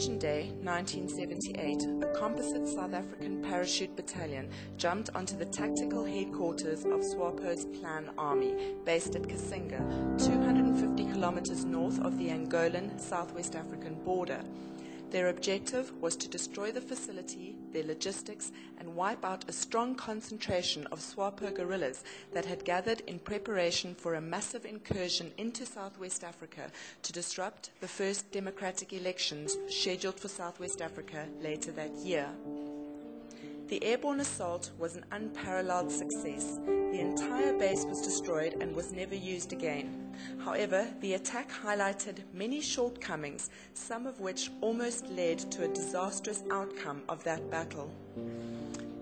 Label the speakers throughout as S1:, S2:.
S1: On Ascension Day 1978, a composite South African parachute battalion jumped onto the tactical headquarters of SWAPO's Plan Army, based at Cassinga, 250 kilometers north of the Angolan Southwest African border. Their objective was to destroy the facility, their logistics, and wipe out a strong concentration of SWAPO guerrillas that had gathered in preparation for a massive incursion into Southwest Africa to disrupt the first democratic elections scheduled for Southwest Africa later that year. The airborne assault was an unparalleled success. The entire base was destroyed and was never used again. However, the attack highlighted many shortcomings, some of which almost led to a disastrous outcome of that battle.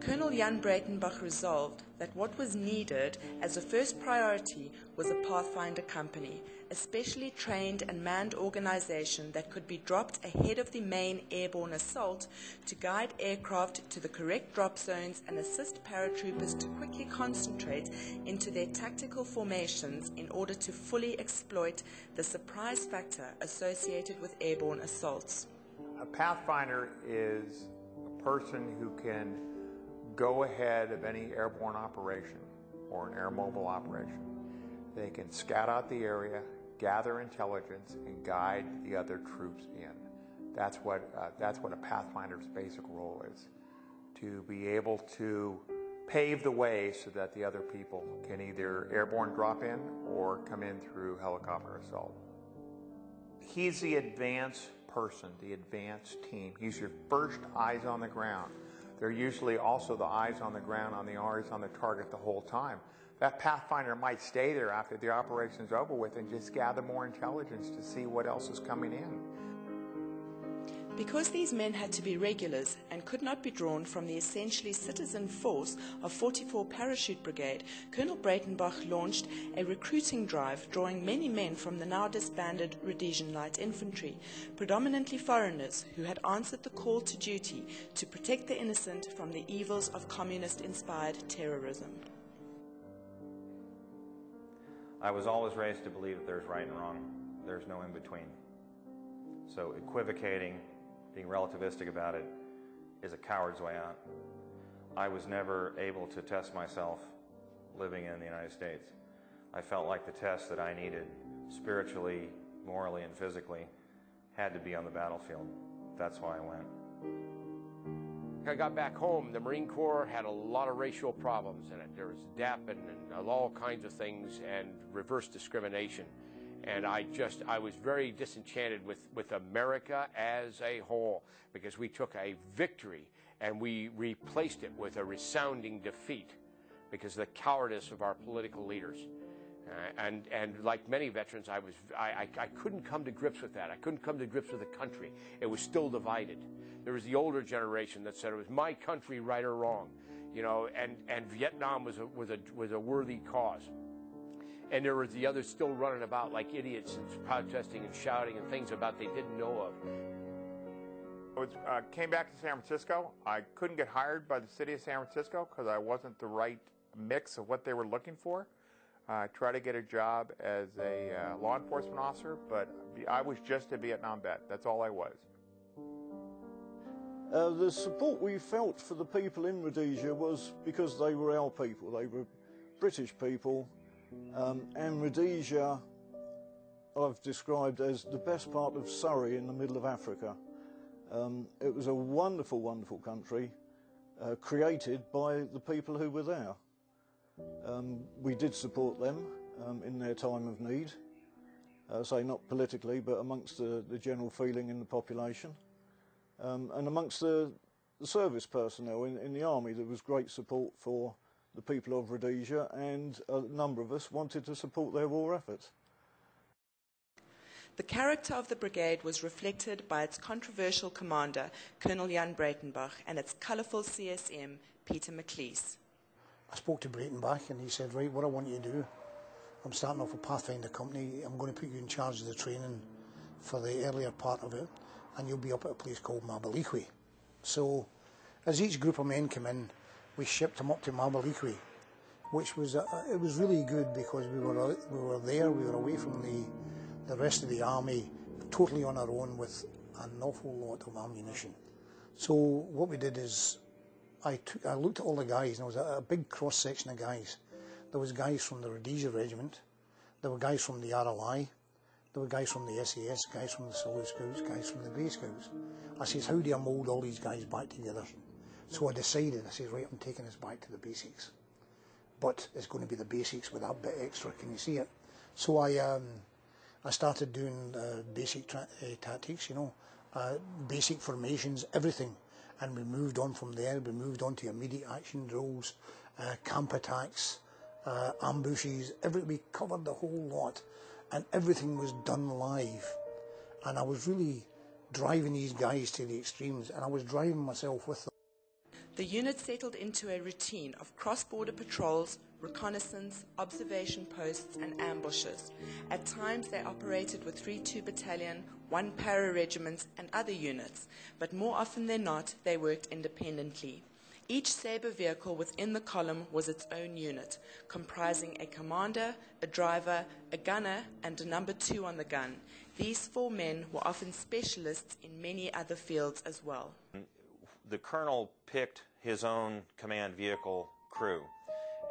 S1: Colonel Jan Breytenbach resolved that what was needed as a first priority was a Pathfinder company, a specially trained and manned organization that could be dropped ahead of the main airborne assault to guide aircraft to the correct drop zones and assist paratroopers to quickly concentrate into their tactical formations in order to fully exploit the surprise factor associated with airborne assaults.
S2: A Pathfinder is a person who can go ahead of any airborne operation or an air mobile operation. They can scout out the area, gather intelligence, and guide the other troops in. That's what, uh, that's what a Pathfinder's basic role is, to be able to pave the way so that the other people can either airborne drop in or come in through helicopter assault. He's the advance person, the advance team. He's your first eyes on the ground. They're usually also the eyes on the ground on the eyes on the target the whole time. That Pathfinder might stay there after the operation's over with and just gather more intelligence to see what else is coming in.
S1: Because these men had to be regulars and could not be drawn from the essentially citizen force of 44 Parachute Brigade, Colonel Breytenbach launched a recruiting drive drawing many men from the now disbanded Rhodesian Light Infantry, predominantly foreigners who had answered the call to duty to protect the innocent from the evils of communist-inspired terrorism.
S3: I was always raised to believe that there's right and wrong. There's no in between. So equivocating, being relativistic about it, is a coward's way out. I was never able to test myself living in the United States. I felt like the test that I needed spiritually, morally, and physically had to be on the battlefield. That's why I went.
S4: I got back home, the Marine Corps had a lot of racial problems in it. There was DEP and, and all kinds of things and reverse discrimination. And I just, I was very disenchanted with, with America as a whole because we took a victory and we replaced it with a resounding defeat because of the cowardice of our political leaders. Uh, and, and like many veterans, I, was, I, I, I couldn't come to grips with that. I couldn't come to grips with the country. It was still divided. There was the older generation that said it was my country, right or wrong, you know, and, and Vietnam was a, was, a, was a worthy cause. And there was the others still running about like idiots and protesting and shouting and things about they didn't know of.
S2: I was, uh, came back to San Francisco. I couldn't get hired by the city of San Francisco because I wasn't the right mix of what they were looking for. I tried to get a job as a uh, law enforcement officer, but I was just a Vietnam vet. That's all I was.
S5: Uh, the support we felt for the people in Rhodesia was because they were our people. They were British people, um, and Rhodesia I've described as the best part of Surrey in the middle of Africa. Um, it was a wonderful, wonderful country uh, created by the people who were there. Um, we did support them um, in their time of need, uh, say not politically, but amongst the, the general feeling in the population. Um, and amongst the, the service personnel in, in, the army, there was great support for the people of Rhodesia, and a number of us wanted to support their war efforts.
S1: The character of the brigade was reflected by its controversial commander, Colonel Jan Breytenbach, and its colourful CSM, Peter McAleese.
S6: I spoke to Breytenbach and he said, right, what I want you to do, I'm starting off a Pathfinder company, I'm going to put you in charge of the training for the earlier part of it, and you'll be up at a place called Mabuliqui. So, as each group of men came in, we shipped them up to Mabuliqui, which was, uh, it was really good because we were, we were there, we were away from the, the rest of the army, totally on our own with an awful lot of ammunition. So what we did is I, took, I looked at all the guys, and there was a, a big cross section of guys. There was guys from the Rhodesia Regiment, there were guys from the RLI, there were guys from the SAS, guys from the Selous Scouts, guys from the Grey Scouts. I says, how do I mould all these guys back together? So I decided, I says, right, I'm taking us back to the basics. But it's going to be the basics with that bit extra, can you see it? So I, um, I started doing uh, basic uh, tactics, you know, uh, basic formations, everything. And we moved on from there, we moved on to immediate action drills, uh, camp attacks, uh, ambushes, every, we covered the whole lot and everything was done live. And I was really driving these guys to the extremes and I was driving myself with them.
S1: The unit settled into a routine of cross-border patrols, reconnaissance, observation posts and ambushes. At times they operated with 3-2 Battalion, 1 Para Regiment and other units, but more often than not they worked independently. Each Sabre vehicle within the column was its own unit, comprising a commander, a driver, a gunner, and a number two on the gun. These four men were often specialists in many other fields as well.
S3: The colonel picked his own command vehicle crew,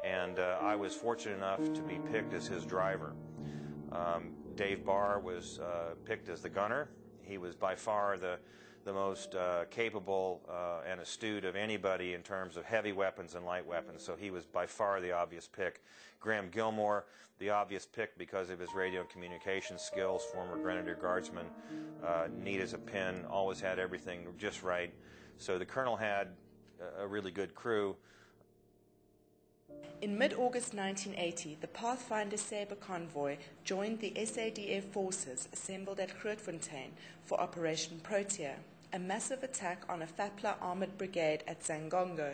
S3: and uh, I was fortunate enough to be picked as his driver. Um, Dave Barr was uh, picked as the gunner. He was by far the the most uh, capable uh, and astute of anybody in terms of heavy weapons and light weapons, so he was by far the obvious pick. Graham Gillmore, the obvious pick because of his radio and communication skills, former Grenadier Guardsman, uh, neat as a pin, always had everything just right. So the colonel had a really good crew.
S1: In mid-August 1980, the Pathfinder Sabre convoy joined the SADF forces assembled at Grootfontein for Operation Protea a massive attack on a FAPLA armoured brigade at Xangongo.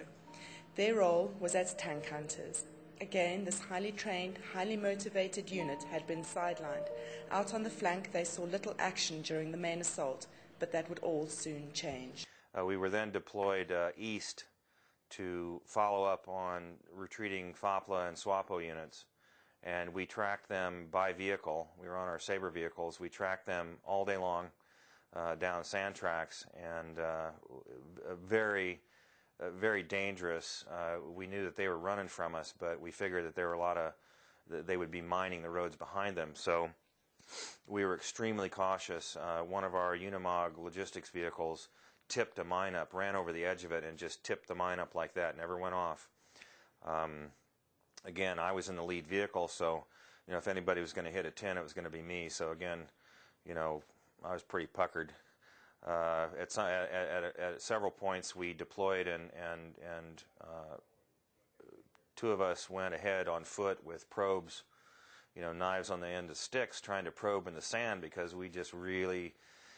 S1: Their role was as tank hunters. Again, this highly trained, highly motivated unit had been sidelined. Out on the flank, they saw little action during the main assault, but that would all soon change.
S3: Uh, we were then deployed uh, east to follow up on retreating FAPLA and SWAPO units. And we tracked them by vehicle. We were on our Sabre vehicles. We tracked them all day long uh, down sand tracks and uh, very, uh, very dangerous. Uh, we knew that they were running from us, but we figured that there were a lot of they would be mining the roads behind them. So we were extremely cautious. Uh, one of our Unimog logistics vehicles tipped a mine up, ran over the edge of it, and just tipped the mine up like that. Never went off. Um, again, I was in the lead vehicle, so you know if anybody was going to hit a ten, it was going to be me. So again, you know, I was pretty puckered. Uh, at, at, at, at, several points, we deployed, and and and uh, two of us went ahead on foot with probes, you know, knives on the end of sticks, trying to probe in the sand because we just really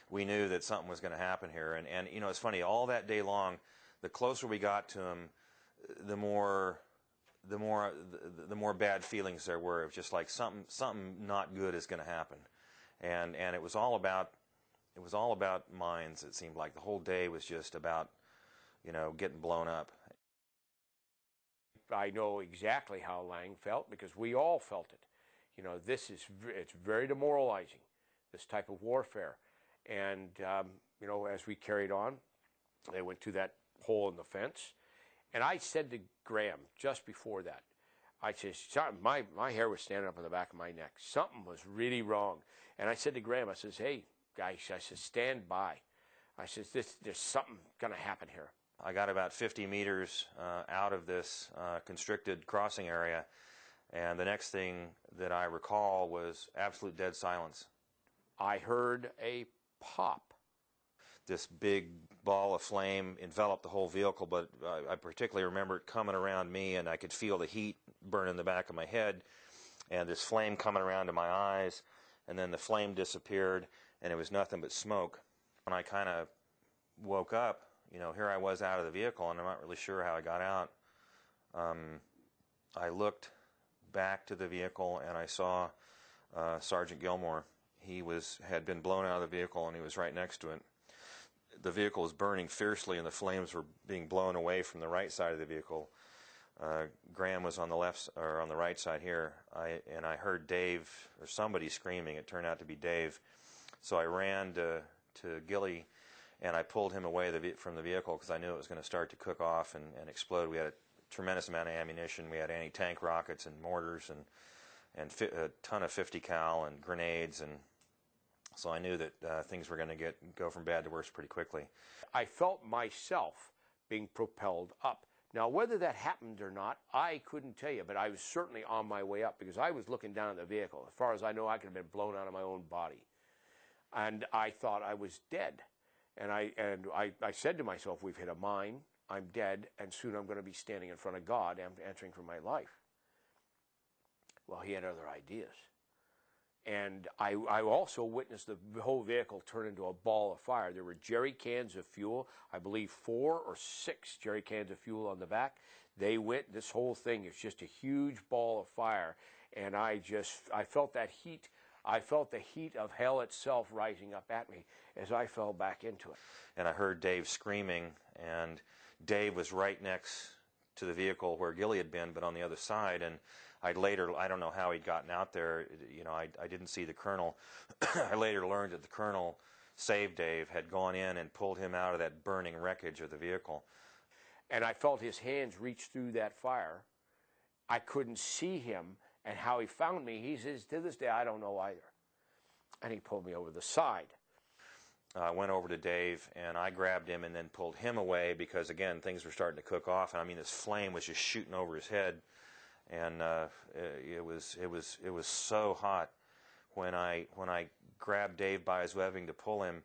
S3: we knew that something was going to happen here. And and you know, it's funny. All that day long, the closer we got to him, the more the more the, the more bad feelings there were. Was just like something something not good is going to happen and and it was all about it was all about mines. It seemed like the whole day was just about you know getting blown up.
S4: I know exactly how Lang felt because we all felt it. You know, this is it's very demoralizing, this type of warfare, and um, you know as we carried on, they went to that hole in the fence, and I said to Graham just before that, I said, my, my hair was standing up on the back of my neck. Something was really wrong. And I said to Graham, I says, hey, guys, I says, stand by. I says, this, there's something going to happen here.
S3: I got about 50 meters uh, out of this uh, constricted crossing area, and the next thing that I recall was absolute dead silence.
S4: I heard a pop.
S3: This big ball of flame enveloped the whole vehicle, but I, I particularly remember it coming around me, and I could feel the heat burning the back of my head, and this flame coming around to my eyes and then the flame disappeared, and it was nothing but smoke. When I kind of woke up, you know, here I was out of the vehicle, and I'm not really sure how I got out. Um, I looked back to the vehicle, and I saw uh, Sergeant Gillmore. He was had been blown out of the vehicle, and he was right next to it. The vehicle was burning fiercely, and the flames were being blown away from the right side of the vehicle. Uh, Graham was on the left or on the right side here, I, and I heard Dave or somebody screaming. It turned out to be Dave, so I ran to to Gilly, and I pulled him away the, from the vehicle because I knew it was going to start to cook off and, and explode. We had a tremendous amount of ammunition. We had anti-tank rockets and mortars and and fi- a ton of 50 cal and grenades and so I knew that uh, things were going to get go from bad to worse pretty quickly.
S4: I felt myself being propelled up. Now, whether that happened or not, I couldn't tell you, but I was certainly on my way up because I was looking down at the vehicle. As far as I know, I could have been blown out of my own body. And I thought I was dead. And I, and I, I said to myself, we've hit a mine, I'm dead, and soon I'm going to be standing in front of God and answering for my life. Well, he had other ideas. And I, I, also witnessed the whole vehicle turn into a ball of fire. There were jerry cans of fuel, I believe four or six jerry cans of fuel on the back. They went, this whole thing is just a huge ball of fire. And I just, I felt that heat. I felt the heat of hell itself rising up at me as I fell back into it.
S3: And I heard Dave screaming, and Dave was right next to the vehicle where Gilly had been, but on the other side. And I later, I don't know how he'd gotten out there. You know, I, I didn't see the colonel. I later learned that the colonel, Save Dave, had gone in and pulled him out of that burning wreckage of the vehicle.
S4: And I felt his hands reach through that fire. I couldn't see him, and how he found me, he says, to this day, I don't know either. And he pulled me over the side.
S3: I uh, went over to Dave and I grabbed him and then pulled him away because again things were starting to cook off and I mean this flame was just shooting over his head and uh, it was it was it was so hot when I when I grabbed Dave by his webbing to pull him.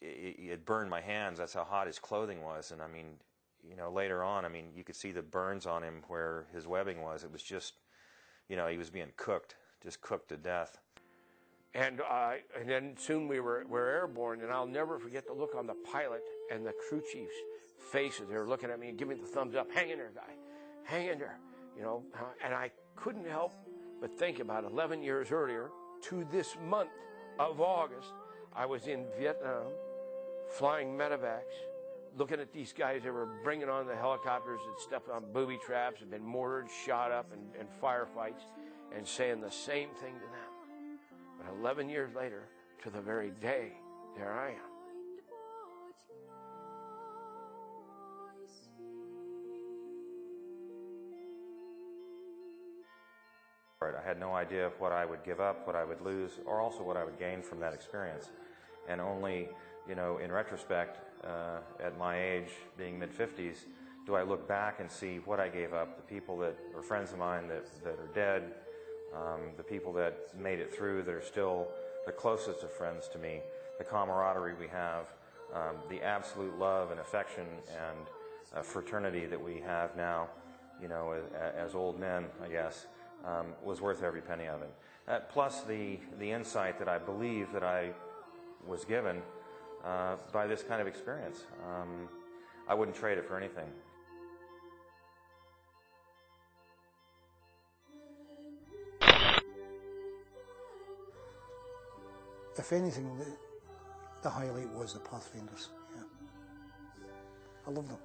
S3: It, it burned my hands. That's how hot his clothing was, and I mean, you know, later on, I mean, you could see the burns on him where his webbing was. It was just, you know, he was being cooked, just cooked to death.
S4: And uh, and then soon we were were airborne, and I'll never forget the look on the pilot and the crew chief's faces. They were looking at me and giving me the thumbs up. Hang in there, guy. Hang in there you know, and I couldn't help but think about 11 years earlier to this month of August, I was in Vietnam flying medevacs, looking at these guys that were bringing on the helicopters that stepped on booby traps and been mortared, shot up, and, and firefights, and saying the same thing to them. But 11 years later, to the very day, there I am.
S3: I had no idea of what I would give up, what I would lose, or also what I would gain from that experience. And only, you know, in retrospect, uh, at my age, being mid 50s, do I look back and see what I gave up, the people that are friends of mine that, that are dead, um, the people that made it through that are still the closest of friends to me, the camaraderie we have, um, the absolute love and affection and uh, fraternity that we have now, you know, as, as old men, I guess um, was worth every penny of it. Uh, plus the, the insight that I believe that I was given uh, by this kind of experience. Um, I wouldn't trade it for anything.
S6: If anything, the, the highlight was the Pathfinders. Yeah. I love them.